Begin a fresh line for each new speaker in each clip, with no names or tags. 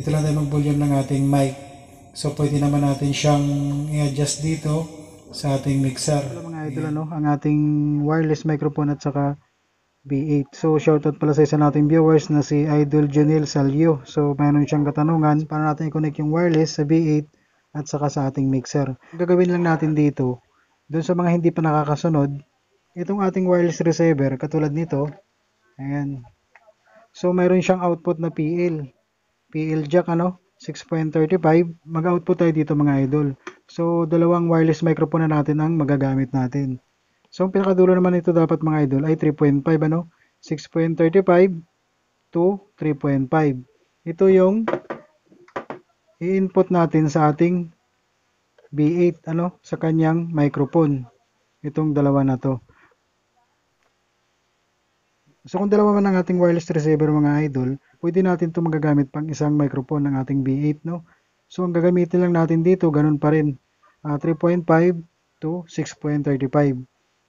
Dito lang tayo mag-volume ng ating mic. So, pwede naman natin siyang i-adjust dito sa ating mixer. Hello mga idol, ano, ang ating wireless microphone at saka B8. So, shoutout pala sa isa nating viewers na si Idol Janil Salio. So, mayroon siyang katanungan para natin i-connect yung wireless sa B8 at saka sa ating mixer. Gagawin lang natin dito, dun sa mga hindi pa nakakasunod, itong ating wireless receiver, katulad nito, ayan. So, mayroon siyang output na PL. PL jack, ano, 6.35. Mag-output tayo dito mga idol. So, dalawang wireless microphone na natin ang magagamit natin. So, ang pinakadulo naman ito dapat mga idol ay 3.5 ano? 6.35 to 3.5. Ito yung i-input natin sa ating B8 ano sa kanyang microphone. Itong dalawa na to. So kung dalawa man ang ating wireless receiver mga idol, pwede natin ito magagamit pang isang microphone ng ating B8 no. So ang gagamitin lang natin dito ganun pa rin uh, 3.5 to 6.35.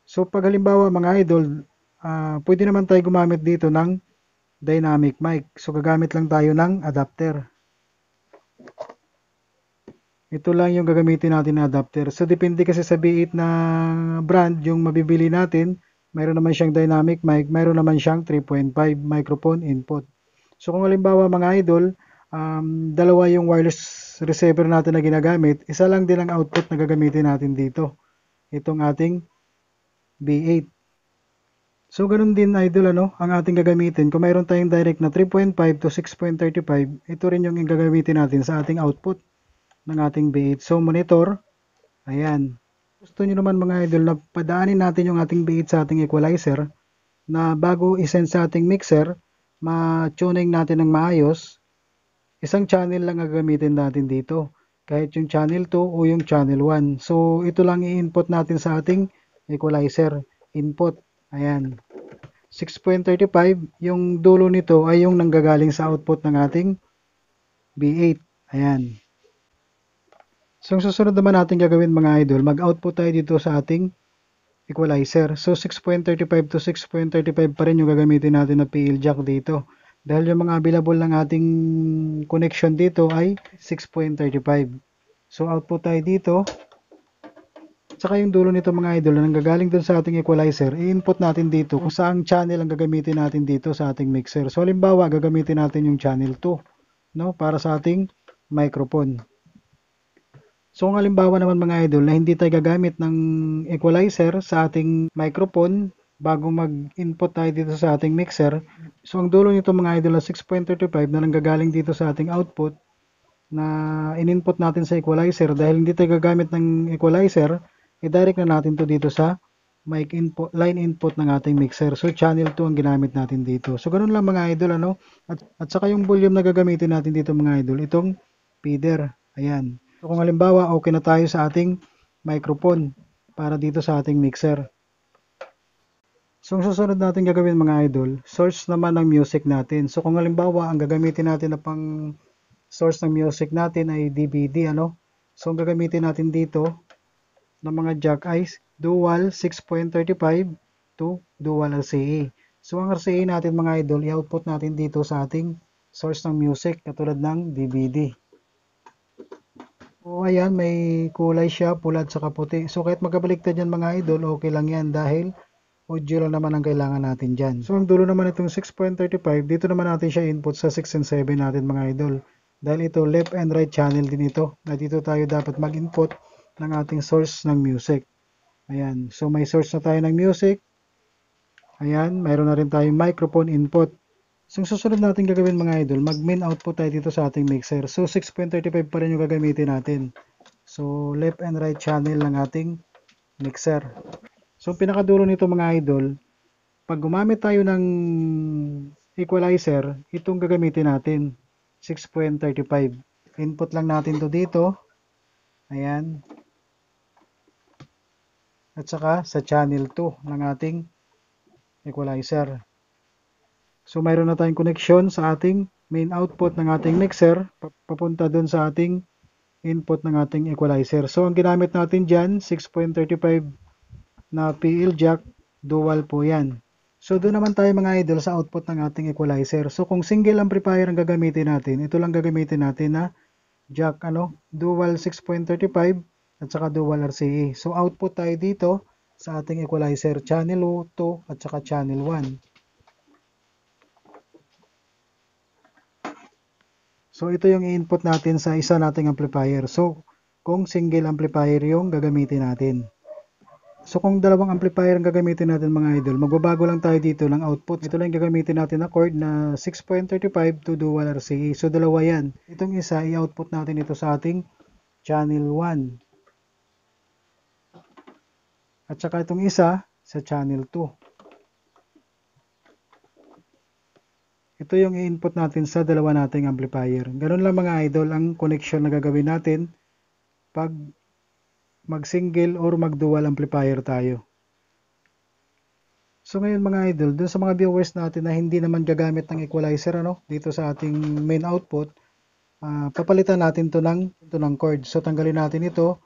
So pag halimbawa mga idol, uh, pwede naman tayo gumamit dito ng dynamic mic. So gagamit lang tayo ng adapter. Ito lang yung gagamitin natin na adapter. So depende kasi sa B8 na brand yung mabibili natin. Mayroon naman siyang dynamic mic, mayroon naman siyang 3.5 microphone input. So kung halimbawa mga idol, um, dalawa yung wireless receiver natin na ginagamit, isa lang din ang output na gagamitin natin dito. Itong ating B8. So ganun din idol ano, ang ating gagamitin. Kung mayroon tayong direct na 3.5 to 6.35, ito rin yung gagamitin natin sa ating output ng ating B8. So monitor, ayan. Gusto nyo naman mga idol na padaanin natin yung ating B8 sa ating equalizer na bago isend sa ating mixer, ma-tuning natin ng maayos, isang channel lang gagamitin natin dito. Kahit yung channel 2 o yung channel 1. So ito lang i-input natin sa ating equalizer input. Ayan. 6.35, yung dulo nito ay yung nanggagaling sa output ng ating B8. Ayan. So, ang susunod naman natin gagawin mga idol, mag-output tayo dito sa ating equalizer. So, 6.35 to 6.35 pa rin yung gagamitin natin na PL jack dito. Dahil yung mga available ng ating connection dito ay 6.35. So, output tayo dito. Tsaka yung dulo nito mga idol na nanggagaling dun sa ating equalizer, i-input natin dito kung saang channel ang gagamitin natin dito sa ating mixer. So, halimbawa, gagamitin natin yung channel 2 no, para sa ating microphone. So kung halimbawa naman mga idol na hindi tayo gagamit ng equalizer sa ating microphone bago mag-input tayo dito sa ating mixer. So ang dulo nito mga idol na 6.35 na nanggagaling dito sa ating output na in-input natin sa equalizer dahil hindi tayo gagamit ng equalizer, i-direct na natin to dito sa mic input, line input ng ating mixer. So channel 2 ang ginamit natin dito. So ganun lang mga idol ano. At, at saka yung volume na gagamitin natin dito mga idol, itong feeder. Ayan. So kung halimbawa okay na tayo sa ating microphone para dito sa ating mixer. So ang susunod natin gagawin mga idol, source naman ng music natin. So kung halimbawa ang gagamitin natin na pang source ng music natin ay DVD ano. So ang gagamitin natin dito ng mga jack ay dual 6.35 to dual RCA. So ang RCA natin mga idol, i-output natin dito sa ating source ng music katulad ng DVD. So ayan, may kulay siya, pula at saka puti. So kahit magkabaliktad yan mga idol, okay lang yan dahil audio lang naman ang kailangan natin dyan. So ang dulo naman itong 6.35, dito naman natin siya input sa 6 and 7 natin mga idol. Dahil ito left and right channel din ito. Na dito tayo dapat mag-input ng ating source ng music. Ayan, so may source na tayo ng music. Ayan, mayroon na rin tayong microphone input. So, ang susunod natin gagawin mga idol, mag-main output tayo dito sa ating mixer. So, 6.35 pa rin yung gagamitin natin. So, left and right channel ng ating mixer. So, pinakadulo nito mga idol, pag gumamit tayo ng equalizer, itong gagamitin natin. 6.35. Input lang natin to dito. Ayan. At saka sa channel 2 ng ating equalizer. So mayroon na tayong connection sa ating main output ng ating mixer papunta dun sa ating input ng ating equalizer. So ang ginamit natin dyan 6.35 na PL jack dual po yan. So doon naman tayo mga idol sa output ng ating equalizer. So kung single amplifier ang gagamitin natin, ito lang gagamitin natin na jack ano, dual 6.35 at saka dual RCA. So output tayo dito sa ating equalizer channel 2 at saka channel 1. So ito yung input natin sa isa nating amplifier. So kung single amplifier yung gagamitin natin. So kung dalawang amplifier ang gagamitin natin mga idol, magbabago lang tayo dito ng output. Ito lang gagamitin natin na chord na 6.35 to dual RCA. So dalawa yan. Itong isa, i-output natin ito sa ating channel 1. At saka itong isa sa channel 2. Ito yung i-input natin sa dalawa nating amplifier. Ganun lang mga idol ang connection na gagawin natin pag mag-single or mag-dual amplifier tayo. So ngayon mga idol, dun sa mga viewers natin na hindi naman gagamit ng equalizer ano, dito sa ating main output, uh, papalitan natin to ng, to ng cord. So tanggalin natin ito,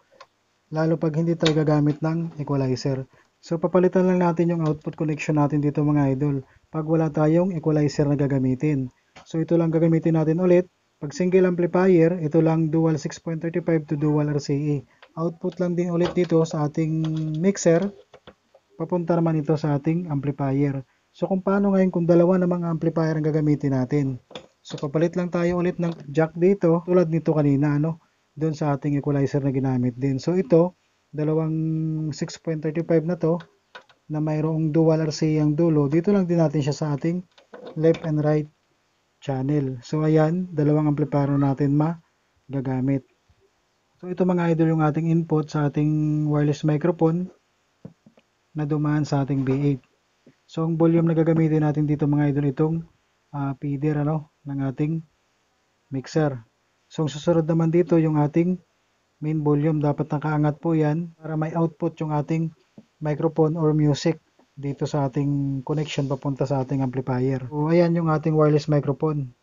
lalo pag hindi tayo gagamit ng equalizer. So papalitan lang natin yung output connection natin dito mga idol, pag wala tayong equalizer na gagamitin. So ito lang gagamitin natin ulit. Pag single amplifier, ito lang dual 6.35 to dual RCA output lang din ulit dito sa ating mixer. Papunta naman ito sa ating amplifier. So kung paano ngayon kung dalawa namang amplifier ang gagamitin natin? So papalit lang tayo ulit ng jack dito tulad nito kanina ano? Doon sa ating equalizer na ginamit din. So ito dalawang 6.35 na to na mayroong dual RC ang dulo dito lang din natin siya sa ating left and right channel so ayan dalawang amplifier natin magagamit So ito mga idol yung ating input sa ating wireless microphone na dumaan sa ating B8. So ang volume na gagamitin natin dito mga idol itong uh, feeder ano, ng ating mixer. So ang susunod naman dito yung ating main volume. Dapat nakaangat po yan para may output yung ating microphone or music dito sa ating connection papunta sa ating amplifier. So ayan yung ating wireless microphone.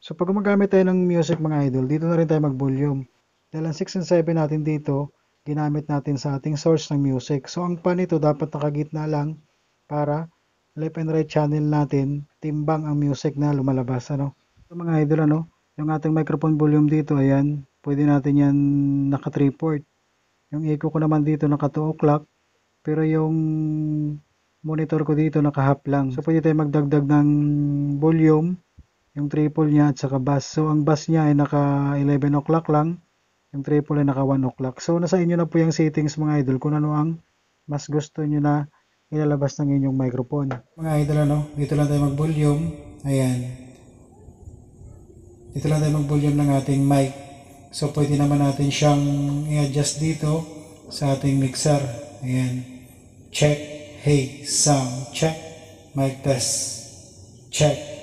So pag gumagamit tayo ng music mga idol, dito na rin tayo mag-volume. Dahil ang 6 and 7 natin dito, ginamit natin sa ating source ng music. So ang pan ito dapat nakagitna lang para left and right channel natin, timbang ang music na lumalabas. Ano? So mga idol, ano? yung ating microphone volume dito, ayan, pwede natin yan naka 3 port. Yung echo ko naman dito naka 2 o'clock, pero yung monitor ko dito naka half lang. So pwede tayo magdagdag ng volume, yung triple niya at saka bass. So ang bass niya ay naka 11 o'clock lang, yung triple ay naka 1 o'clock. So, nasa inyo na po yung settings mga idol kung ano ang mas gusto nyo na ilalabas ng inyong microphone. Mga idol, ano, dito lang tayo mag-volume. Ayan. Dito lang tayo mag-volume ng ating mic. So, pwede naman natin siyang i-adjust dito sa ating mixer. Ayan. Check. Hey, sound. Check. Mic test. Check.